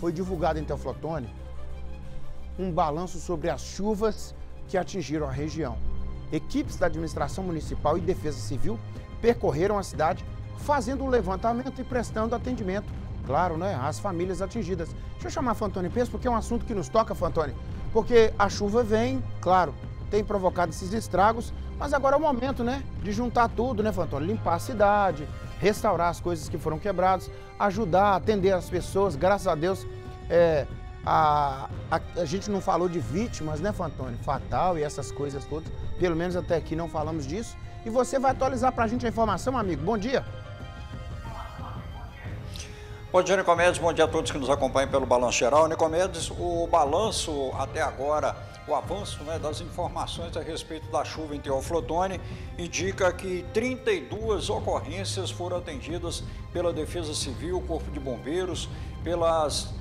foi divulgado em Teoflotone um balanço sobre as chuvas que atingiram a região. Equipes da administração municipal e defesa civil percorreram a cidade fazendo um levantamento e prestando atendimento, claro, né, às famílias atingidas. Deixa eu chamar Fantoni Peso, porque é um assunto que nos toca, Fantoni, porque a chuva vem, claro, tem provocado esses estragos, mas agora é o momento, né, de juntar tudo, né, Fantoni, limpar a cidade, restaurar as coisas que foram quebradas, ajudar, atender as pessoas, graças a Deus, é, a, a, a, gente não falou de vítimas, né, Fantoni? Fatal e essas coisas todas. Pelo menos até aqui não falamos disso. E você vai atualizar para a gente a informação, amigo. Bom dia. Bom dia, Nicomedes. Bom dia a todos que nos acompanham pelo Balanço Geral. Nicomedes, o balanço até agora, o avanço né, das informações a respeito da chuva em Teoflotone, indica que 32 ocorrências foram atendidas pela Defesa Civil, Corpo de Bombeiros, pelas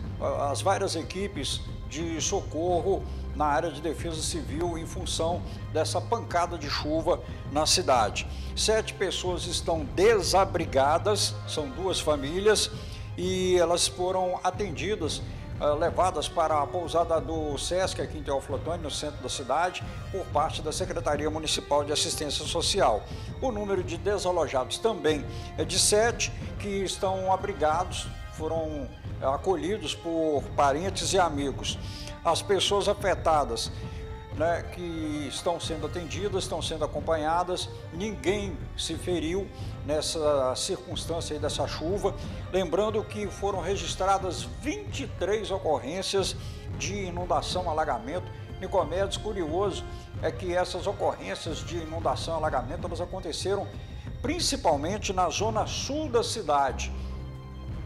as várias equipes de socorro na área de defesa civil em função dessa pancada de chuva na cidade. Sete pessoas estão desabrigadas, são duas famílias, e elas foram atendidas, uh, levadas para a pousada do SESC aqui em Teoflotone, no centro da cidade, por parte da Secretaria Municipal de Assistência Social. O número de desalojados também é de sete que estão abrigados, foram eh, acolhidos por parentes e amigos. As pessoas afetadas né, que estão sendo atendidas, estão sendo acompanhadas, ninguém se feriu nessa circunstância aí dessa chuva. Lembrando que foram registradas 23 ocorrências de inundação, alagamento. Nicomedes, curioso é que essas ocorrências de inundação, alagamento, elas aconteceram principalmente na zona sul da cidade.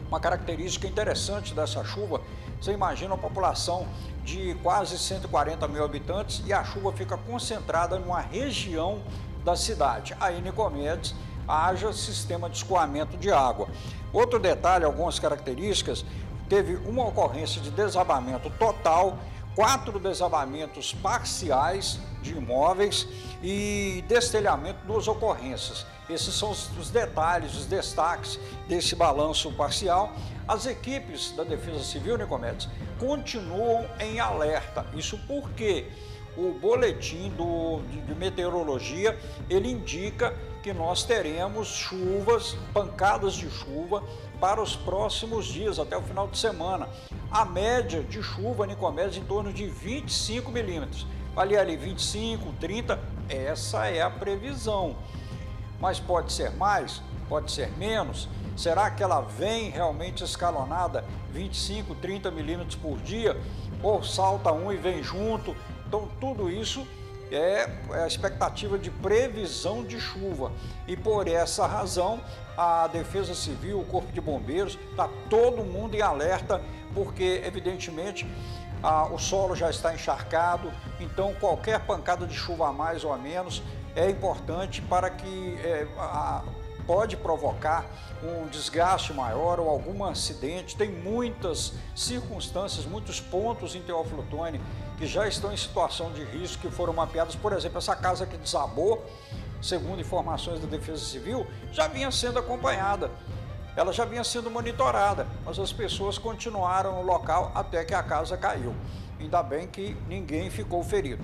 Uma característica interessante dessa chuva, você imagina uma população de quase 140 mil habitantes e a chuva fica concentrada numa região da cidade. Aí, Nicomedes, haja sistema de escoamento de água. Outro detalhe, algumas características, teve uma ocorrência de desabamento total, quatro desabamentos parciais de imóveis e destelhamento, duas ocorrências. Esses são os detalhes, os destaques desse balanço parcial. As equipes da Defesa Civil, Nicomedes, continuam em alerta. Isso porque o boletim do, de, de meteorologia, ele indica que nós teremos chuvas, pancadas de chuva para os próximos dias, até o final de semana. A média de chuva, Nicomedes, em torno de 25 milímetros. Ali, ali, 25, 30, essa é a previsão. Mas pode ser mais, pode ser menos. Será que ela vem realmente escalonada 25, 30 milímetros por dia? Ou salta um e vem junto? Então, tudo isso é, é a expectativa de previsão de chuva. E por essa razão, a Defesa Civil, o Corpo de Bombeiros, está todo mundo em alerta, porque, evidentemente, a, o solo já está encharcado, então qualquer pancada de chuva a mais ou a menos é importante para que é, a, pode provocar um desgaste maior ou algum acidente. Tem muitas circunstâncias, muitos pontos em Teófilo Tone que já estão em situação de risco, que foram mapeados. Por exemplo, essa casa que desabou, segundo informações da Defesa Civil, já vinha sendo acompanhada. Ela já vinha sendo monitorada, mas as pessoas continuaram no local até que a casa caiu. Ainda bem que ninguém ficou ferido.